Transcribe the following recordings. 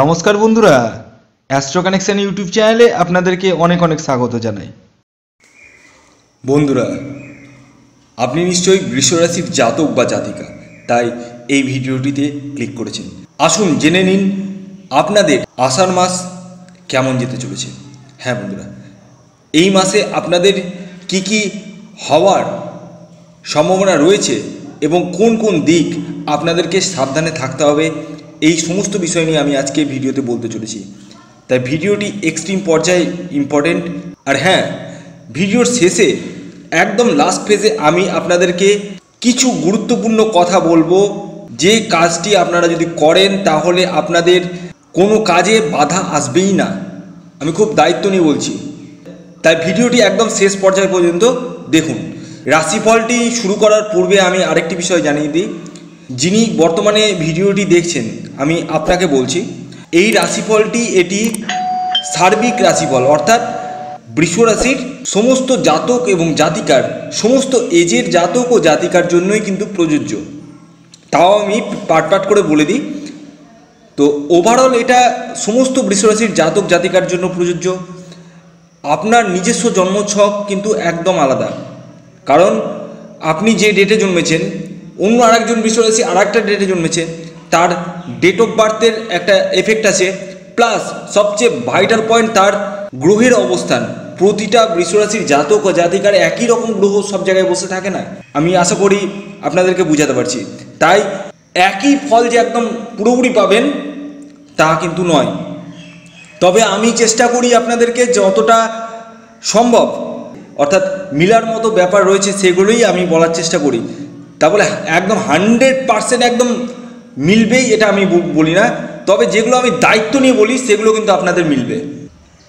নমস্কার বন্ধুরা astro connection YouTube চ্যানেলে আপনাদেরকে অনেক অনেক স্বাগত জানাই। বন্ধুরা, আপনি নিশ্চয়ই বৃষরাশির জাতক বা জাতিকা, তাই এই ভিডিওটিতে ক্লিক করেছেন। আসুন জেনে নিন আপনাদের আষাঢ় মাস কেমন যেতে চলেছে। হ্যাঁ বন্ধুরা, এই মাসে আপনাদের কি কি হওয়ার সম্ভাবনা রয়েছে এবং কোন কোন দিক আপনাদেরকে সাবধানে থাকতে হবে এই সমস্ত বিষয় নিয়ে আমি আজকে ভিডিওতে বলতে চলেছি। তাই ভিডিওটি এক্সট্রিম পর্যায়ে ইম্পর্টেন্ট আর হ্যাঁ ভিডিওর শেষে একদম লাস্ট ফেজে আমি আপনাদেরকে কিছু গুরুত্বপূর্ণ কথা বলব। যে কাজটি আপনারা যদি করেন, তাহলে আপনাদের কোনো কাজে বাধা আসবেই না। আমি খুব দায়িত্ব নিয়ে বলছি। তাই ভিডিওটি একদম শেষ পর্যায় পর্যন্ত দেখুন। রাশিফলটি শুরু করার পূর্বে আমি আরেকটি বিষয় জানিয়ে দিই। যিনি বর্তমানে ভিডিওটি দেখছেন আমি আপনাকে বলছি, এই রাশিফলটি এটি সার্বিক রাশিফল, অর্থাৎ বৃষ রাশির সমস্ত জাতক এবং জাতিকার, সমস্ত এজের জাতক ও জাতিকার জন্যই কিন্তু প্রযোজ্য। তাও আমি পাট পাট করে বলে দিই, তো ওভারঅল এটা সমস্ত বৃষরাশির জাতক জাতিকার জন্য প্রযোজ্য। আপনার নিজস্ব জন্মছক কিন্তু একদম আলাদা। কারণ আপনি যে ডেটে জন্মেছেন, অন্য আরেকজন বৃষরাশি আর একটা ডেটে জন্মেছে, তার ডেট অফ বার্থের একটা এফেক্ট আছে প্লাস সবচেয়ে ভাইটাল পয়েন্ট তার গ্রহের অবস্থান। প্রতিটা বৃষরাশির জাতক ও জাতিকার একই রকম গ্রহ সব জায়গায় বসে থাকে না। আমি আশা করি আপনাদেরকে বুঝাতে পারছি। তাই একই ফল যে একদম পুরোপুরি পাবেন, তা কিন্তু নয়। তবে আমি চেষ্টা করি আপনাদেরকে যতটা সম্ভব, অর্থাৎ মিলার মতো ব্যাপার রয়েছে সেগুলোই আমি বলার চেষ্টা করি। তা বলে একদম হান্ড্রেড পারসেন্ট একদম মিলবেই এটা আমি বল- না। তবে যেগুলো আমি দায়িত্ব নিয়ে বলি, সেগুলো কিন্তু আপনাদের মিলবে।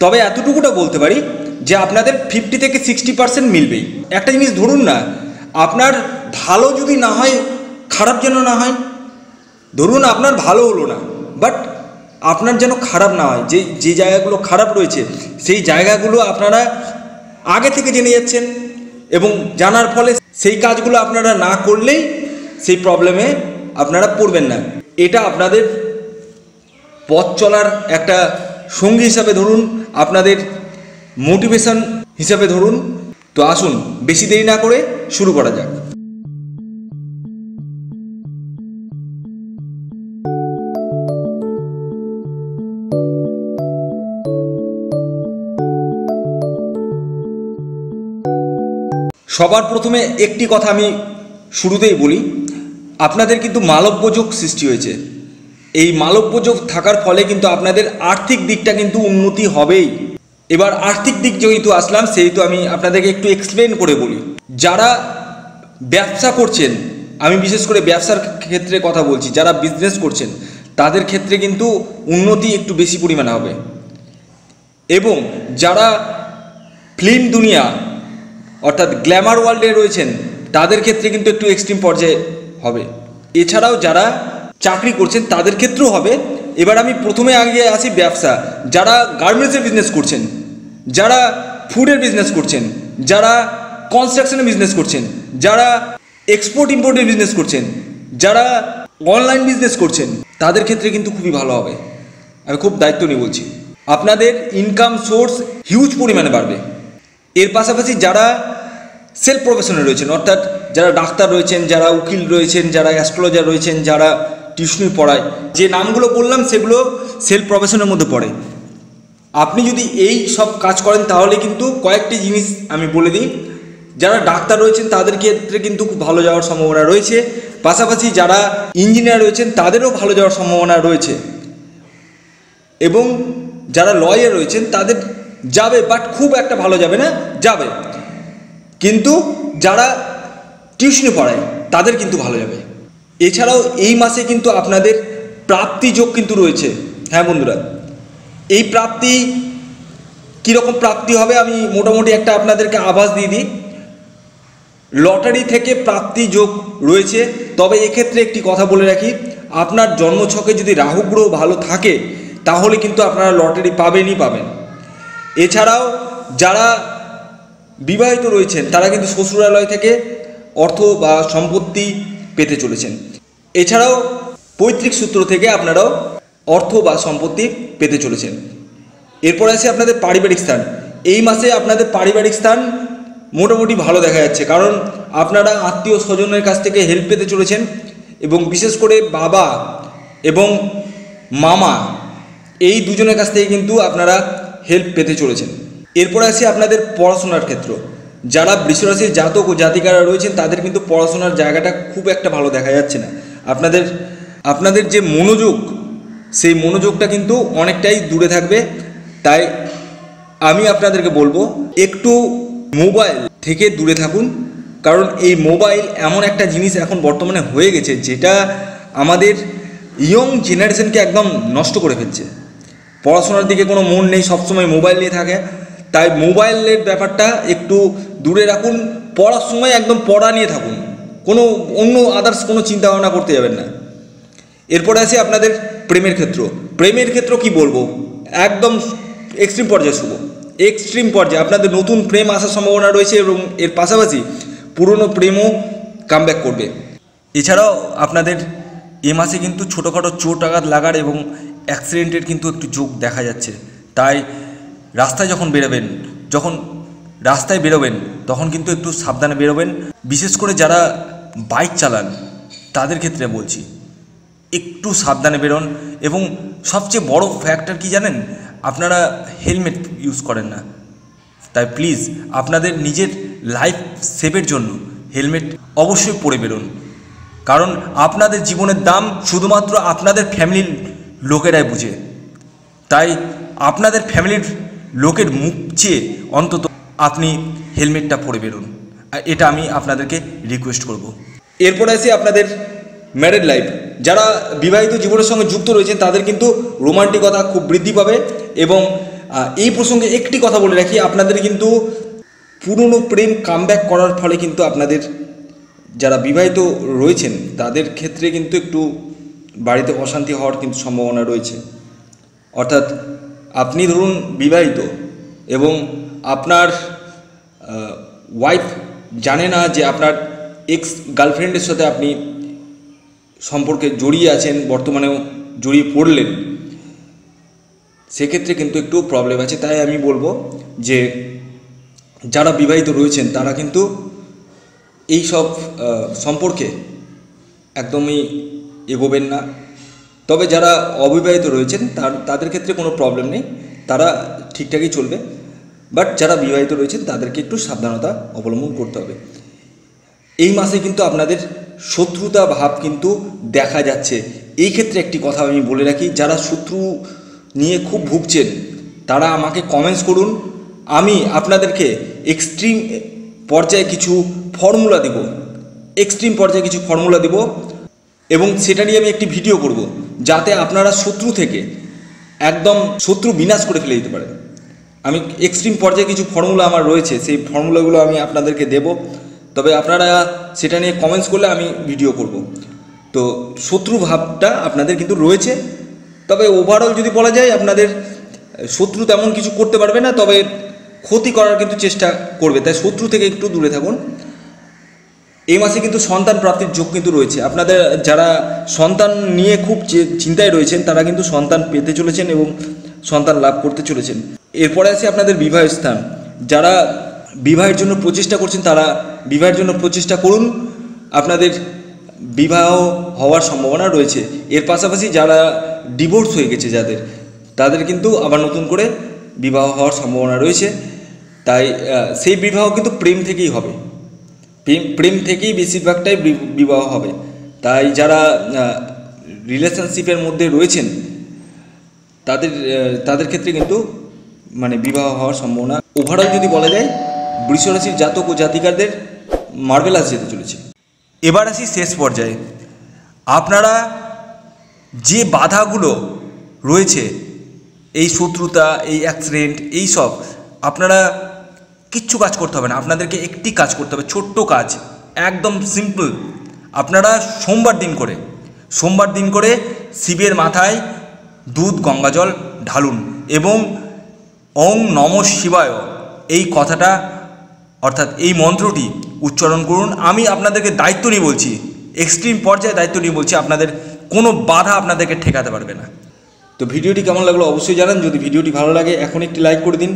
তবে এতটুকুটা বলতে পারি যে আপনাদের ফিফটি থেকে সিক্সটি পার্সেন্ট মিলবেই। একটা জিনিস ধরুন না, আপনার ভালো যদি না হয়, খারাপ যেন না হয়, ধরুন আপনার ভালো হলো না বাট আপনার যেন খারাপ না হয়, যে যে জায়গাগুলো খারাপ রয়েছে, সেই জায়গাগুলো আপনারা আগে থেকে জেনে যাচ্ছেন এবং জানার ফলে সেই কাজগুলো আপনারা না করলেই সেই প্রবলেমে আপনারা পড়বেন না। এটা আপনাদের পথ চলার একটা সঙ্গী হিসাবে ধরুন, আপনাদের মোটিভেশন হিসাবে ধরুন। তো আসুন, বেশি দেরি না করে শুরু করা যাক। সবার প্রথমে একটি কথা আমি শুরুতেই বলি। আপনাদের কিন্তু মালব্যযোগ সৃষ্টি হয়েছে। এই মালব্যযোগ থাকার ফলে কিন্তু আপনাদের আর্থিক দিকটা কিন্তু উন্নতি হবেই। এবার আর্থিক দিক যেহেতু আসলাম, সেহেতু আমি আপনাদেরকে একটু এক্সপ্লেন করে বলি। যারা ব্যবসা করছেন, আমি বিশেষ করে ব্যবসার ক্ষেত্রে কথা বলছি, যারা বিজনেস করছেন, তাদের ক্ষেত্রে কিন্তু উন্নতি একটু বেশি পরিমাণে হবে। এবং যারা ফিল্ম দুনিয়া, অর্থাৎ গ্ল্যামার ওয়ার্ল্ডে রয়েছেন, তাদের ক্ষেত্রে কিন্তু একটু এক্সট্রিম পর্যায়ে হবে। এছাড়াও যারা চাকরি করছেন, তাদের ক্ষেত্রেও হবে। এবার আমি প্রথমে আগে আসি ব্যবসা। যারা গার্মেন্টসের বিজনেস করছেন, যারা ফুডের বিজনেস করছেন, যারা কনস্ট্রাকশনের বিজনেস করছেন, যারা এক্সপোর্ট ইম্পোর্টের বিজনেস করছেন, যারা অনলাইন বিজনেস করছেন, তাদের ক্ষেত্রে কিন্তু খুবই ভালো হবে। আমি খুব দায়িত্ব নিয়ে বলছি। আপনাদের ইনকাম সোর্স হিউজ পরিমাণে বাড়বে। এর পাশাপাশি যারা সেলফ প্রফেশনে রয়েছেন, অর্থাৎ যারা ডাক্তার রয়েছেন, যারা উকিল রয়েছেন, যারা অ্যাস্ট্রোলজার রয়েছেন, যারা টিউশনি পড়ায়, যে নামগুলো বললাম সেগুলো সেলফ প্রফেশনের মধ্যে পড়ে। আপনি যদি এই সব কাজ করেন, তাহলে কিন্তু কয়েকটি জিনিস আমি বলে দিই। যারা ডাক্তার রয়েছেন, তাদের ক্ষেত্রে কিন্তু খুব ভালো যাওয়ার সম্ভাবনা রয়েছে। পাশাপাশি যারা ইঞ্জিনিয়ার রয়েছেন, তাদেরও ভালো যাওয়ার সম্ভাবনা রয়েছে। এবং যারা লয়ার রয়েছেন, তাদের যাবে বাট খুব একটা ভালো যাবে না, যাবে। কিন্তু যারা টিউশনি পড়ায়, তাদের কিন্তু ভালো যাবে। এছাড়াও এই মাসে কিন্তু আপনাদের প্রাপ্তি যোগ কিন্তু রয়েছে। হ্যাঁ বন্ধুরা, এই প্রাপ্তি কীরকম প্রাপ্তি হবে আমি মোটামুটি একটা আপনাদেরকে আভাস দিয়ে দিই। লটারি থেকে প্রাপ্তি যোগ রয়েছে, তবে এক্ষেত্রে একটি কথা বলে রাখি, আপনার জন্মছকে যদি রাহু গ্রহ ভালো থাকে, তাহলে কিন্তু আপনারা লটারি পাবেনই পাবেন। এছাড়াও যারা বিবাহিত রয়েছেন, তারা কিন্তু শ্বশুরালয় থেকে অর্থ বা সম্পত্তি পেতে চলেছেন। এছাড়াও পৈতৃক সূত্র থেকে আপনারাও অর্থ বা সম্পত্তি পেতে চলেছেন। এরপর আছে আপনাদের পারিবারিক স্থান। এই মাসে আপনাদের পারিবারিক স্থান মোটামুটি ভালো দেখা যাচ্ছে, কারণ আপনারা আত্মীয় স্বজনের কাছ থেকে হেল্প পেতে চলেছেন এবং বিশেষ করে বাবা এবং মামা এই দুজনের কাছ থেকে কিন্তু আপনারা হেল্প পেতে চলেছেন। এরপর আসি আপনাদের পড়াশোনার ক্ষেত্র। যারা বৃষরাশির জাতক ও জাতিকারা রয়েছেন, তাদের কিন্তু পড়াশোনার জায়গাটা খুব একটা ভালো দেখা যাচ্ছে না। আপনাদের আপনাদের যে মনোযোগ, সেই মনোযোগটা কিন্তু অনেকটাই দূরে থাকবে। তাই আমি আপনাদেরকে বলব, একটু মোবাইল থেকে দূরে থাকুন। কারণ এই মোবাইল এমন একটা জিনিস এখন বর্তমানে হয়ে গেছে, যেটা আমাদের ইয়ং জেনারেশনকে একদম নষ্ট করে ফেলছে। পড়াশোনার দিকে কোনো মন নেই, সবসময় মোবাইল নিয়ে থাকে। তাই মোবাইলের ব্যাপারটা একটু দূরে রাখুন, পড়ার সময় একদম পড়া নিয়ে থাকুন। কোনো অন্য আদার্স কোনো চিন্তা ভাবনা করতে যাবেন না। এরপরে আছে আপনাদের প্রেমের ক্ষেত্র। প্রেমের ক্ষেত্র কি বলব? একদম এক্সট্রিম পর্যায়ে শুভ। এক্সট্রিম পর্যায়ে আপনাদের নতুন প্রেম আসার সম্ভাবনা রয়েছে এবং এর পাশাপাশি পুরনো প্রেমও কামব্যাক করবে। এছাড়াও আপনাদের এ মাসে কিন্তু ছোটোখাটো চোট আঘাত লাগার এবং অ্যাক্সিডেন্টের কিন্তু একটু যোগ দেখা যাচ্ছে। তাই রাস্তায় যখন বেরোবেন, যখন রাস্তায় বেরোবেন, তখন কিন্তু একটু সাবধানে বেরোবেন। বিশেষ করে যারা বাইক চালান, তাদের ক্ষেত্রে বলছি, একটু সাবধানে বেরোন এবং সবচেয়ে বড় ফ্যাক্টর কি জানেন? আপনারা হেলমেট ইউজ করেন না। তাই প্লিজ আপনাদের নিজের লাইফ সেভের জন্য হেলমেট অবশ্যই পরে বেরোন। কারণ আপনাদের জীবনের দাম শুধুমাত্র আপনাদের ফ্যামিলির লোকেরাই বুঝে। তাই আপনাদের ফ্যামিলির লোকের মুখ চেয়ে অন্তত আপনি হেলমেটটা পরে বেরোন। এটা আমি আপনাদেরকে রিকোয়েস্ট করব। এরপর আসি আপনাদের ম্যারেড লাইফ যারা বিবাহিত জীবনের সঙ্গে যুক্ত রয়েছেন, তাদের কিন্তু রোমান্টিকতা খুব বৃদ্ধি পাবে এবং এই প্রসঙ্গে একটি কথা বলে রাখি, আপনাদের কিন্তু পুরনো প্রেম কামব্যাক করার ফলে কিন্তু আপনাদের যারা বিবাহিত রয়েছেন, তাদের ক্ষেত্রে কিন্তু একটু বাড়িতে অশান্তি হওয়ার কিন্তু সম্ভাবনা রয়েছে। অর্থাৎ আপনি ধরুন বিবাহিত এবং আপনার ওয়াইফ জানে না যে আপনার এক্স গার্লফ্রেন্ডের সাথে আপনি সম্পর্কে জড়িয়ে আছেন, বর্তমানেও জড়িয়ে পড়লেন, সেক্ষেত্রে কিন্তু একটু প্রবলেম আছে। তাই আমি বলব যে, যারা বিবাহিত রয়েছেন, তারা কিন্তু এই সব সম্পর্কে একদমই এগোবেন না। তবে যারা অবিবাহিত রয়েছেন, তার, তাদের ক্ষেত্রে কোনো প্রবলেম নেই। তারা ঠিকঠাকই চলবে। বাট যারা বিবাহিত রয়েছেন, তাদেরকে একটু সাবধানতা অবলম্বন করতে হবে। এই মাসে কিন্তু আপনাদের শত্রুতা ভাব কিন্তু দেখা যাচ্ছে। এই ক্ষেত্রে একটি কথা আমি বলে রাখি, যারা শত্রু নিয়ে খুব ভুগছেন, তারা আমাকে কমেন্টস করুন। আমি আপনাদেরকে এক্সট্রিম পর্যায়ে কিছু ফর্মুলা দেব। এক্সট্রিম পর্যায়ে কিছু ফর্মুলা দেব। এবং সেটা নিয়ে আমি একটি ভিডিও করব। যাতে আপনারা শত্রু থেকে একদম শত্রু বিনাশ করে ফেলে দিতে পারেন আমি এক্সট্রিম পর্যায়ে কিছু ফর্মুলা আমার রয়েছে, সেই ফর্মুলাগুলো আমি আপনাদেরকে দেব। তবে আপনারা সেটা নিয়ে কমেন্টস করলে আমি ভিডিও করব। তো শত্রু ভাবটা আপনাদের কিন্তু রয়েছে। তবে ওভারঅল যদি বলা যায়, আপনাদের শত্রু তেমন কিছু করতে পারবে না, তবে ক্ষতি করার কিন্তু চেষ্টা করবে। তাই শত্রু থেকে একটু দূরে থাকুন। এই মাসে কিন্তু সন্তান প্রাপ্তির যোগ কিন্তু রয়েছে। আপনাদের যারা সন্তান নিয়ে খুব চিন্তায় রয়েছেন, তারা কিন্তু সন্তান পেতে চলেছেন এবং সন্তান লাভ করতে চলেছেন। এরপরে আছে আপনাদের বিবাহের স্থান। যারা বিবাহের জন্য প্রচেষ্টা করছেন, তারা বিবাহের জন্য প্রচেষ্টা করুন। আপনাদের বিবাহ হওয়ার সম্ভাবনা রয়েছে। এর পাশাপাশি যারা ডিভোর্স হয়ে গেছে যাদের, তাদের কিন্তু আবার নতুন করে বিবাহ হওয়ার সম্ভাবনা রয়েছে। তাই সেই বিবাহ কিন্তু প্রেম থেকেই হবে। প্রেম প্রেম থেকেই বেশিরভাগটাই বিবাহ হবে। তাই যারা রিলেশনশিপের মধ্যে রয়েছেন, তাদের তাদের ক্ষেত্রে কিন্তু মানে বিবাহ হওয়ার সম্ভাবনা ওভারঅল যদি বলা যায়, বৃষরাশির জাতক ও জাতিকাদের মার্বেলাস যেতে চলেছে। এবার আসি শেষ পর্যায়ে। আপনারা যে বাধাগুলো রয়েছে, এই শত্রুতা, এই অ্যাক্সিডেন্ট এই সব, আপনারা কিচ্ছু কাজ করতে হবে না। আপনাদেরকে একটি কাজ করতে হবে, ছোট্ট কাজ, একদম সিম্পল আপনারা সোমবার দিন করে, সোমবার দিন করে শিবের মাথায় দুধ গঙ্গাজল ঢালুন এবং ওং নম শিবায় এই কথাটা, অর্থাৎ এই মন্ত্রটি উচ্চারণ করুন। আমি আপনাদেরকে দায়িত্ব নিয়ে বলছি এক্সট্রিম পর্যায়ে দায়িত্ব নিয়ে বলছি, আপনাদের কোনো বাধা আপনাদেরকে ঠেকাতে পারবে না। তো ভিডিওটি কেমন লাগল অবশ্যই জানান। যদি ভিডিওটি ভালো লাগে এখন একটি লাইক করে দিন।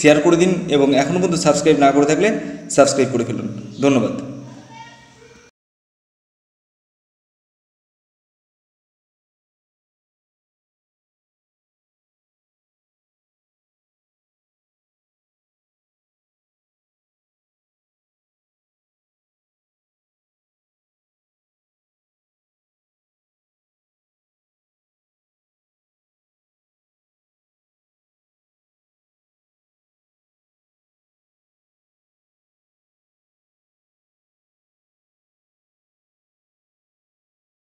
শেয়ার করে দিন এবং এখনও পর্যন্ত সাবস্ক্রাইব না করে থাকলে সাবস্ক্রাইব করে ফেলুন। ধন্যবাদ।